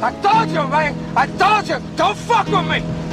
I told you, man! I told you! Don't fuck with me!